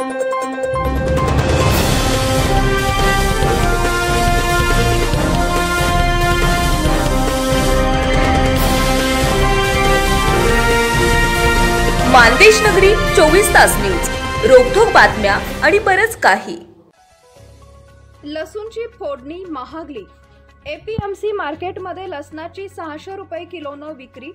मानदेश नगरी चोवीस तास न्यूज. रोखोक बातम्या आणि बरच काही. लसूणची फोडणी महागली. एपीएमसी मार्केटमध्ये लसणाची सहाशे रुपये किलोनं विक्री.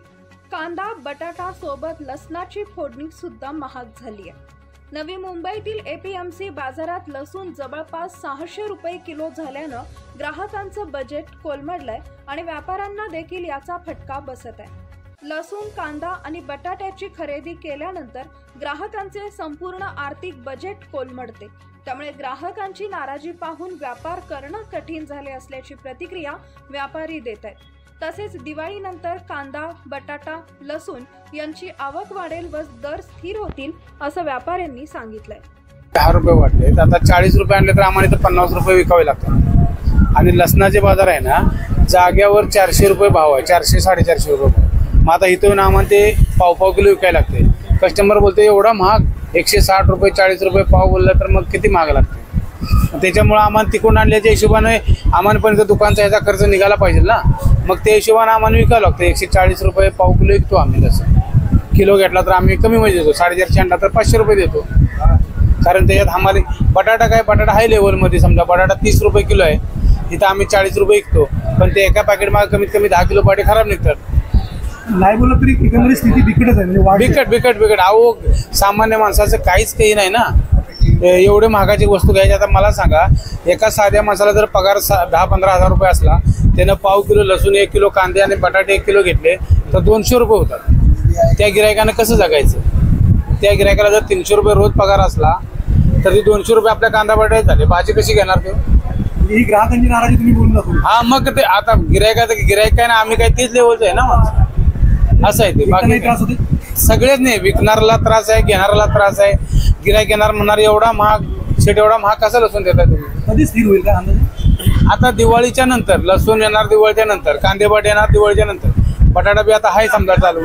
कांदा बटाटा सोबत लसणाची फोडणी सुद्धा महाग झाली आहे नवी मुंबईतील एपीएमसी बाजारात लसूण जवळपास सहाशे रुपये किलो झाल्यानं ग्राहकांचं बजेट कोलमडलंय आणि व्यापाऱ्यांना देखील याचा फटका बसत आहे. लसूण कांदा आणि बटाट्याची खरेदी केल्यानंतर ग्राहकांचे संपूर्ण आर्थिक बजेट कोलमडते. त्यामुळे ग्राहकांची नाराजी पाहून व्यापार करणं कठीण झाले असल्याची प्रतिक्रिया व्यापारी देत आहेत. तसेच दिवाळीनंतर कांदा बटाटा लसूण यांची आवक वाढेल व दर स्थिर होतील असं व्यापाऱ्यांनी सांगितलंय. दहा रुपये वाटले तर आता चाळीस रुपये आणले तर आम्हाला इथं पन्नास रुपये विकावे लागतात. आणि लसणाचे बाजार आहे ना जाग्यावर चारशे रुपये भाव आहे. चारशे साडेचारशे रुपये मग आता इथं येऊन आम्हाला ते पाव पाव किलो विकायला लागते. कस्टमर बोलते एवढा महाग? एकशे साठ रुपये चाळीस रुपये पाव बोललं तर मग किती महाग लागते? त्याच्यामुळं आम्हाला तिकडून आणल्याच्या हिशोबाने आम्हाला पण दुकानचा ह्याचा खर्च निघाला पाहिजे ना. मग त्या हिशोबाने आम्हाला विकावं लागतं. एकशे चाळीस रुपये पाव किलो विकतो आम्ही तसं. किलो घेतला तर आम्ही कमी मध्ये देतो. साडेचारशे आणला तर पाचशे रुपये देतो. कारण त्याच्यात आम्हाला बटाटा काय बटाटा हाय लेवलमध्ये समजा बटाटा तीस रुपये किलो आहे. तिथं आम्ही चाळीस रुपये विकतो. पण ते एका पॅकेटमागे कमीत कमी दहा किलो पाटे खराब निघतात. नाही बोललं तरी एकंदरीत स्थिती बिकटच आहे. म्हणजे बिकट बिकट बिकट. अहो सामान्य माणसाचं काहीच काही नाही ना. एवढे महागाची वस्तू घ्यायची आता मला सांगा एका साध्या माणसाला जर पगार सा दहा पंधरा हजार रुपये असला त्यानं पाव किलो लसूण एक किलो कांदे आणि बटाटे एक किलो घेतले तर दोनशे रुपये होतात. त्या गिरायकानं कसं जगायचं? त्या गिरायकाला जर तीनशे रुपये रोज पगार असला तर ते दोनशे रुपये आपल्या कांदा बटाटे झाले. भाजी कशी घेणार ते? ही ग्राहकांची नाराजी तुम्ही बोलून हा मग ते आता गिरायकाचं गिरायक काय ना आम्ही काय तेच लेवलचं आहे ना माणसं? असं आहे ते. बाकी सगळेच नाही विकणाऱ्याला त्रास आहे घेणाऱ्याला त्रास आहे. गिरायक घेणार म्हणणार एवढा महाग शेट एवढा महाग कसा लसूण देताय तुम्ही? कधी स्थिर होईल का अंदाजे? आता दिवाळीच्या नंतर लसूण येणार दिवाळीच्या नंतर कांदेबाट येणार दिवाळीच्या नंतर. बटाटा बी आता आहे समजा चालू.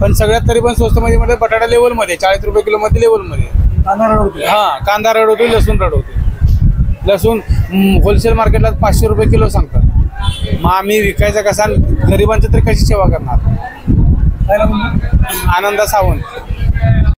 पण सगळ्यात तरी पण स्वस्त मध्ये मध्ये बटाटा लेवलमध्ये चाळीस रुपये किलो मध्ये लेवलमध्ये कांदा रड होते हा कांदा रडवतो लसूण रडवतो लसूण होलसेल मार्केटला पाचशे रुपये किलो सांगतात. मग आम्ही विकायचा कसा आणि गरिबांची तरी कशी सेवा करणार? आनंद सावंत.